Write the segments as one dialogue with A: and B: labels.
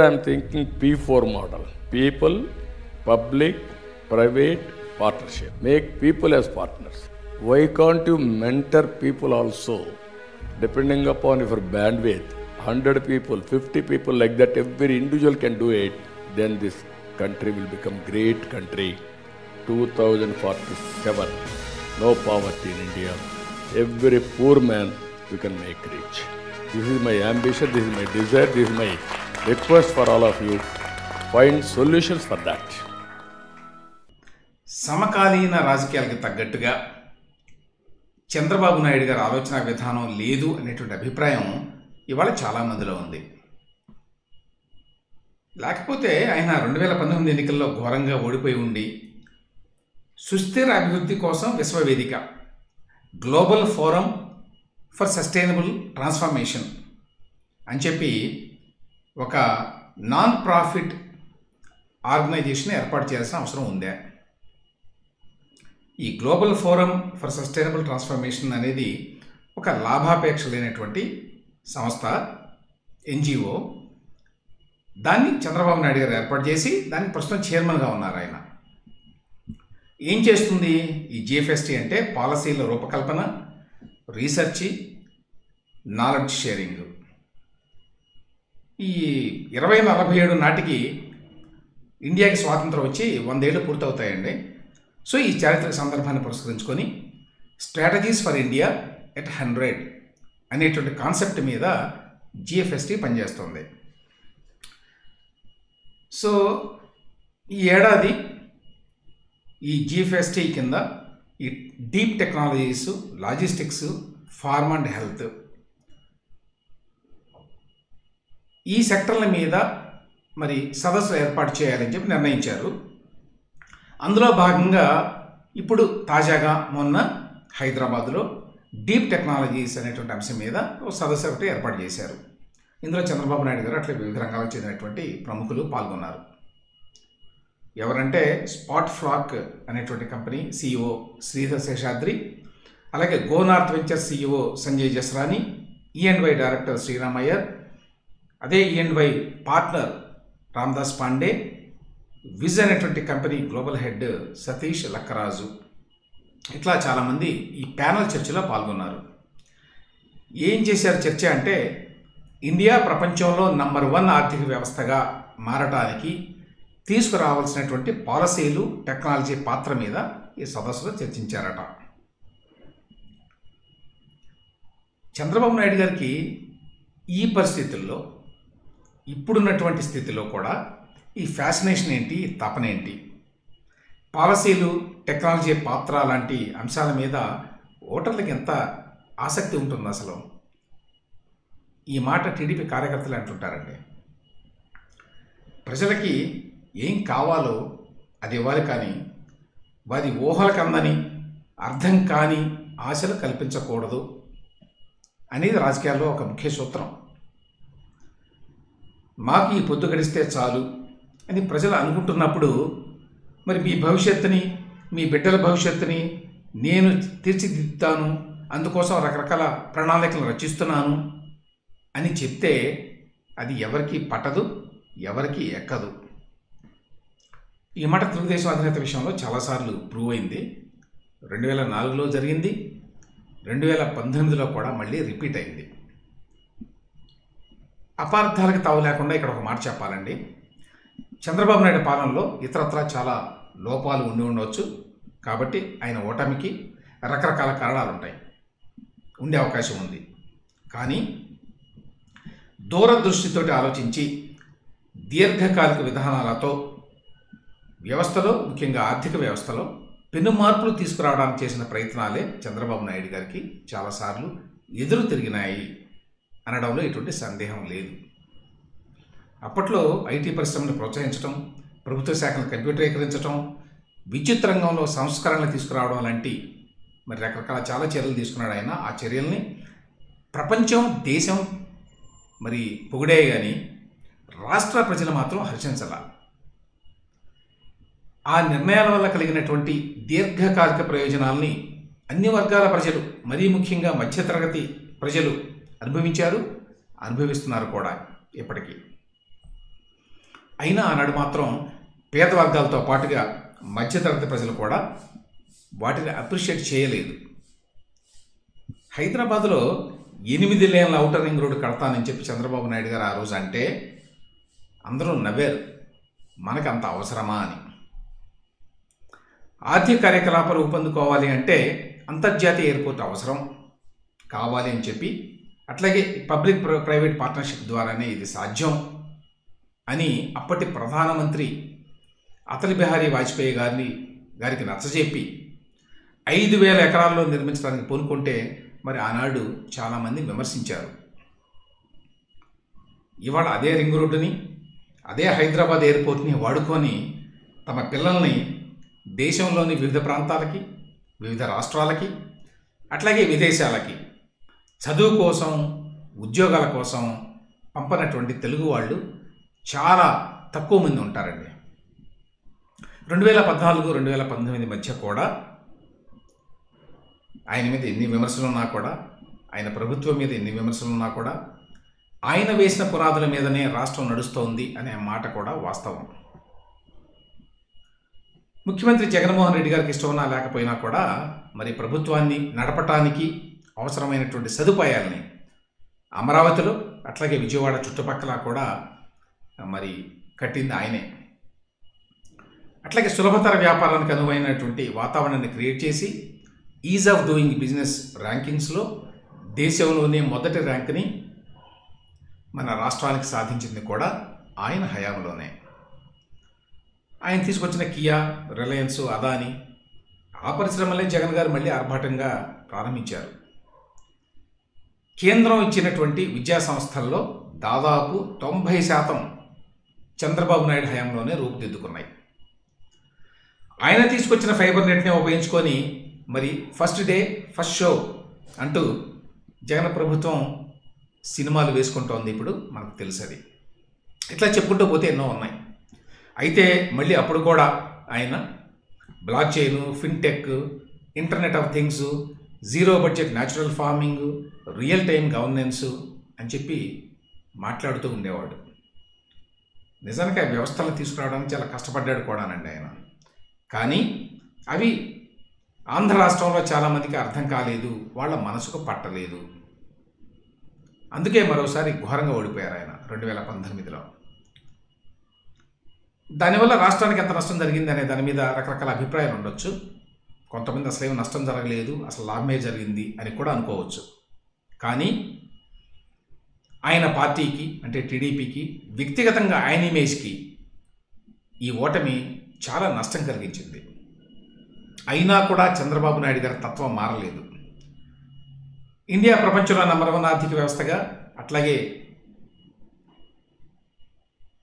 A: I'm thinking P4 model. People, public, private partnership. Make people as partners. Why can't you mentor people also? Depending upon your bandwidth, 100 people, 50 people like that, every individual can do it, then this country will become great country. 2047, no poverty in India. Every poor man we can make rich. This is my ambition, this is my desire, this is my request for all of you find solutions for that
B: సమకాలీన రాజకీయాలకు తగ్గట్టుగా చంద్రబాబు నాయుడు గారి ఆలోచన విధానం లేదు అనేటువంటి అభిప్రాయం ఇవాళ చాలామందిలో ఉంది. లేకపోతే ఆయన రెండు వేల పంతొమ్మిది ఎన్నికల్లో ఘోరంగా ఓడిపోయి ఉండి సుస్థిర అభివృద్ధి కోసం విశ్వవేదిక global forum for sustainable transformation అని చెప్పి ఒక నాన్ ప్రాఫిట్ ఆర్గనైజేషన్ ఏర్పాటు చేయాల్సిన అవసరం ఉందే. ఈ global forum for sustainable transformation అనేది ఒక లాభాపేక్ష లేనటువంటి సంస్థ ఎన్జిఓ. దాన్ని చంద్రబాబు నాయుడు గారు ఏర్పాటు చేసి దానికి ప్రస్తుతం చైర్మన్గా ఉన్నారు ఆయన. ఏం చేస్తుంది? ఈ జిఎఫ్ఎస్టీ అంటే పాలసీల రూపకల్పన రీసెర్చి నాలెడ్జ్ షేరింగ్. ఈ ఇరవై నలభై ఏడు నాటికి ఇండియాకి స్వాతంత్రం వచ్చి వందేళ్ళు పూర్తవుతాయండి. సో ఈ చారిత్రక సందర్భాన్ని పురస్కరించుకొని strategies for India at hundred అనేటువంటి కాన్సెప్ట్ మీద జిఎఫ్ఎస్టీ పనిచేస్తుంది. సో ఈ ఏడాది ఈ జిఎఫ్ఎస్టీ కింద ఈ deep technologies logistics farm and health ఈ సెక్టర్ల మీద మరి సదస్సు ఏర్పాటు చేయాలని చెప్పి నిర్ణయించారు. అందులో భాగంగా ఇప్పుడు తాజాగా మొన్న హైదరాబాద్లో డీప్ టెక్నాలజీస్ అనేటువంటి అంశం మీద ఒక సదస్సు ఒకటి ఏర్పాటు చేశారు. ఇందులో చంద్రబాబు నాయుడు గారు అట్లా వివిధ రంగాలకు చెందినటువంటి ప్రముఖులు పాల్గొన్నారు. ఎవరంటే స్పాట్ ఫ్లాక్ అనేటువంటి కంపెనీ సీఈఓ శ్రీధర్ శేషాద్రి అలాగే GoNorth venture CEO Sanjay Jasrani E and Y director Sriram Iyer అదే ఈఎన్వై పార్ట్నర్ రామ్దాస్ పాండే విజ్ అనేటువంటి company global head Satish Lakkaraju ఇట్లా చాలామంది ఈ ప్యానల్ చర్చలో పాల్గొన్నారు. ఏం చేశారు చర్చ అంటే ఇండియా ప్రపంచంలో నంబర్ వన్ ఆర్థిక వ్యవస్థగా మారటానికి తీసుకురావాల్సినటువంటి పాలసీలు టెక్నాలజీ పాత్ర మీద ఈ సదస్సులో చర్చించారట. చంద్రబాబు నాయుడు గారికి ఈ పరిస్థితుల్లో ఇప్పుడున్నటువంటి స్థితిలో కూడా ఈ ఫ్యాసినేషన్ ఏంటి తపన ఏంటి? పాలసీలు టెక్నాలజీ పాత్ర లాంటి అంశాల మీద ఓటర్లకు ఎంత ఆసక్తి ఉంటుంది అసలు? ఈ మాట టీడీపీ కార్యకర్తలు అంటుంటారండి. ప్రజలకి ఏం కావాలో అది ఇవ్వాలి కానీ వారి ఊహలకు అందని అర్థం కాని ఆశలు కల్పించకూడదు అనేది రాజకీయాల్లో ఒక ముఖ్య సూత్రం. మాకు ఈ పొద్దు గడిస్తే చాలు అని ప్రజలు అనుకుంటున్నప్పుడు మరి మీ భవిష్యత్తుని మీ బిడ్డల భవిష్యత్తుని నేను తీర్చిదిద్దుతాను అందుకోసం రకరకాల ప్రణాళికలు రచిస్తున్నాను అని చెప్తే అది ఎవరికి పట్టదు ఎవరికి ఎక్కదు. ఈ మాట తెలుగుదేశం అధినేత విషయంలో చాలాసార్లు ప్రూవ్ అయింది. రెండు వేల నాలుగులో జరిగింది రెండు వేల పంతొమ్మిదిలో కూడా మళ్ళీ రిపీట్ అయింది. అపార్థాలకు తావు లేకుండా ఇక్కడ ఒక మాట చెప్పాలండి. చంద్రబాబు నాయుడు పాలనలో ఇతరత్రా చాలా లోపాలు ఉండి ఉండవచ్చు కాబట్టి ఆయన ఓటమికి రకరకాల కారణాలు ఉంటాయి ఉండే అవకాశం ఉంది. కానీ దూరదృష్టితోటి ఆలోచించి దీర్ఘకాలిక విధానాలతో వ్యవస్థలో ముఖ్యంగా ఆర్థిక వ్యవస్థలో పెను మార్పులు తీసుకురావడానికి చేసిన ప్రయత్నాలే చంద్రబాబు నాయుడు గారికి చాలాసార్లు ఎదురు తిరిగినాయి. అనడంలో ఎటువంటి సందేహం లేదు. అప్పట్లో ఐటీ పరిశ్రమను ప్రోత్సహించడం ప్రభుత్వ శాఖను కంప్యూటరీకరించడం విద్యుత్ రంగంలో సంస్కరణలు తీసుకురావడం లాంటి మరి రకరకాల చాలా చర్యలు తీసుకున్నాడు ఆయన. ఆ చర్యల్ని ప్రపంచం దేశం మరి పొగిడే కానీ రాష్ట్ర ప్రజలు మాత్రం హర్షించాల. ఆ నిర్ణయాల వల్ల కలిగినటువంటి దీర్ఘకాలిక ప్రయోజనాల్ని అన్ని వర్గాల ప్రజలు మరీ ముఖ్యంగా మధ్యతరగతి ప్రజలు అనుభవించారు అనుభవిస్తున్నారు కూడా ఇప్పటికీ. అయినా ఆనాడు మాత్రం పేద వర్గాలతో పాటుగా మధ్యతరగతి ప్రజలు కూడా వాటిని అప్రిషియేట్ చేయలేదు. హైదరాబాద్లో ఎనిమిది లేన్ల ఔటర్ రింగ్ రోడ్డు కడతానని చెప్పి చంద్రబాబు నాయుడు గారు ఆ రోజు అంటే అందరూ నవ్వారు మనకు అంత అవసరమా అని. ఆర్థిక కార్యకలాపాలు రూపొందుకోవాలి అంటే అంతర్జాతీయ ఎయిర్పోర్ట్ అవసరం కావాలి అని చెప్పి అట్లాగే పబ్లిక్ ప్ర- ప్రైవేట్ పార్ట్నర్షిప్ ద్వారానే ఇది సాధ్యం అని అప్పటి ప్రధానమంత్రి అటల్ బిహారీ వాజ్పేయి గారిని గారికి నచ్చజెప్పి ఐదు వేల ఎకరాల్లో నిర్మించడానికి పూనుకుంటే మరి ఆనాడు చాలామంది విమర్శించారు. ఇవాళ అదే రింగ్ రోడ్డుని అదే హైదరాబాద్ ఎయిర్పోర్ట్ని వాడుకొని తమ పిల్లల్ని దేశంలోని వివిధ ప్రాంతాలకి వివిధ రాష్ట్రాలకి అట్లాగే విదేశాలకి చదువు కోసం ఉద్యోగాల కోసం పంపనటువంటి తెలుగు వాళ్ళు చాలా తక్కువ మంది ఉంటారండి. రెండు వేల పద్నాలుగు రెండు వేల పంతొమ్మిది మధ్య కూడా ఆయన మీద ఎన్ని విమర్శలు ఉన్నా కూడా ఆయన ప్రభుత్వం మీద ఎన్ని విమర్శలు ఉన్నా కూడా ఆయన వేసిన పునాదుల మీదనే రాష్ట్రం నడుస్తోంది అనే మాట కూడా వాస్తవం. ముఖ్యమంత్రి జగన్మోహన్ రెడ్డి గారికి ఇష్టం ఉన్నా లేకపోయినా కూడా మరి ప్రభుత్వాన్ని నడపటానికి అవసరమైనటువంటి సదుపాయాలని అమరావతిలో అట్లాగే విజయవాడ చుట్టుపక్కల కూడా మరి కట్టింది ఆయనే. అట్లాగే సులభతర వ్యాపారానికి అనువైనటువంటి వాతావరణాన్ని క్రియేట్ చేసి ఈజ్ ఆఫ్ డూయింగ్ బిజినెస్ ర్యాంకింగ్స్లో దేశంలోనే మొదటి ర్యాంక్ని మన రాష్ట్రానికి సాధించింది కూడా ఆయన హయాంలోనే. ఆయన తీసుకొచ్చిన కియా రిలయన్స్ అదాని ఆ పరిశ్రమలే జగన్ గారు మళ్ళీ ఆర్భాటంగా ప్రారంభించారు. కేంద్రం ఇచ్చినటువంటి విద్యా సంస్థల్లో దాదాపు తొంభై శాతం చంద్రబాబు నాయుడు హయాంలోనే రూపుదిద్దుకున్నాయి. ఆయన తీసుకొచ్చిన ఫైబర్ నెట్ని ఉపయోగించుకొని మరి ఫస్ట్ డే ఫస్ట్ షో అంటూ జగన్ ప్రభుత్వం సినిమాలు వేసుకుంటోంది ఇప్పుడు మనకు తెలుసది. ఇట్లా చెప్పుకుంటూ పోతే ఎన్నో ఉన్నాయి. అయితే మళ్ళీ అప్పుడు కూడా ఆయన blockchain fintech internet of things zero budget natural farming real time governance అని చెప్పి మాట్లాడుతూ ఉండేవాడు. నిజానికి ఆ వ్యవస్థలను తీసుకురావడానికి చాలా కష్టపడ్డాడు కూడానండి ఆయన. కానీ అవి ఆంధ్ర రాష్ట్రంలో చాలామందికి అర్థం కాలేదు వాళ్ళ మనసుకు పట్టలేదు. అందుకే మరోసారి ఘోరంగా ఓడిపోయారు ఆయన రెండు వేల పంతొమ్మిదిలో. దానివల్ల రాష్ట్రానికి ఎంత నష్టం జరిగింది అనే దాని మీద రకరకాల అభిప్రాయాలు ఉండొచ్చు. కొంతమంది అసలు ఏం నష్టం జరగలేదు అసలు లాభమే జరిగింది అని కూడా అనుకోవచ్చు. కానీ ఆయన పార్టీకి అంటే టీడీపీకి వ్యక్తిగతంగా ఆయన ఇమేజ్కి ఈ ఓటమి చాలా నష్టం కలిగించింది. అయినా కూడా చంద్రబాబు నాయుడు గారి తత్వం మారలేదు. ఇండియా ప్రపంచంలో నంబర్ వన్ ఆర్థిక వ్యవస్థగా అట్లాగే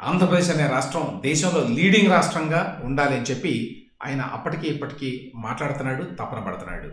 B: ఆంధ్రప్రదేశ్ అనే రాష్ట్రం దేశంలో లీడింగ్ రాష్ట్రంగా ఉండాలి అని చెప్పి ఆయన అప్పటికి ఇప్పటికీ మాట్లాడుతున్నాడు తపన పడుతున్నాడు.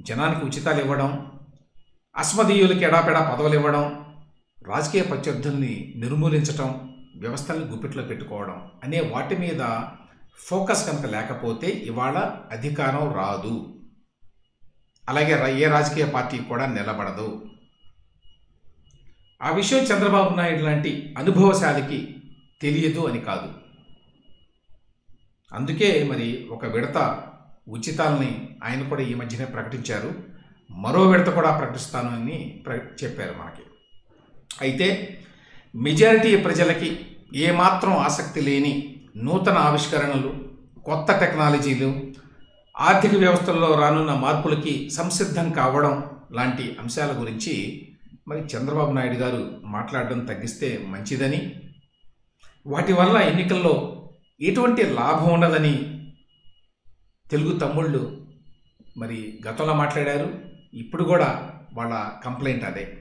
B: జనానికి ఉచితాలు ఇవ్వడం అస్మదీయులకి ఎడాపెడా పదవులు ఇవ్వడం రాజకీయ ప్రత్యర్థుల్ని నిర్మూలించటం వ్యవస్థల్ని గుప్పిట్లో పెట్టుకోవడం అనే వాటి మీద ఫోకస్ కనుక లేకపోతే ఇవాళ అధికారం రాదు. అలాగే ర- ఏ రాజకీయ పార్టీ కూడా నిలబడదు. ఆ విషయం చంద్రబాబు నాయుడు లాంటి అనుభవశాలికి తెలియదు అని కాదు. అందుకే మరి ఒక విడత ఉచితాలని ఆయన కూడా ఈ మధ్యనే ప్రకటించారు. మరో విడత కూడా ప్రకటిస్తాను అని ప్ర చెప్పారు మనకి. అయితే మెజారిటీ ప్రజలకి ఏమాత్రం ఆసక్తి లేని నూతన ఆవిష్కరణలు కొత్త టెక్నాలజీలు ఆర్థిక వ్యవస్థల్లో రానున్న మార్పులకి సంసిద్ధం కావడం లాంటి అంశాల గురించి మరి చంద్రబాబు నాయుడు గారు మాట్లాడడం తగ్గిస్తే మంచిదని వాటి వల్ల ఎన్నికల్లో ఎటువంటి లాభం ఉండదని తెలుగు తమ్ముళ్ళు మరి గతంలో మాట్లాడారు. ఇప్పుడు కూడా వాళ్ళ కంప్లైంట్ అదే.